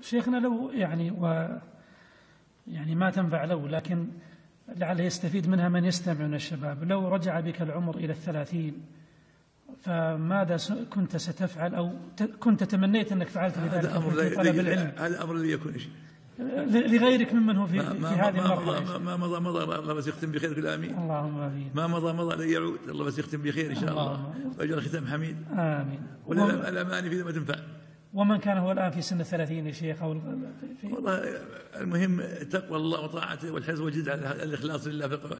شيخنا لو يعني و يعني ما تنفع له لكن لعله يستفيد منها من يستمع من الشباب لو رجع بك العمر إلى الثلاثين فماذا كنت ستفعل أو كنت تمنيت أنك فعلت بذلك هذا في لا طلب العلم هذا أمر لا يكون شيء لغيرك ممن هو في, ما في ما هذه ما المرحلة ما مضى مضى الله بس يختم بخير كل امين اللهم آمين ما مضى مضى لن يعود الله بس يختم بخير ان شاء الله. واجعل الختام حميد آمين ولا وم- الاماني في ما تنفع ومن كان هو الآن في سن الثلاثين يا شيخ أو والله المهم تقوى الله وطاعته والحرص والجد على الإخلاص لله في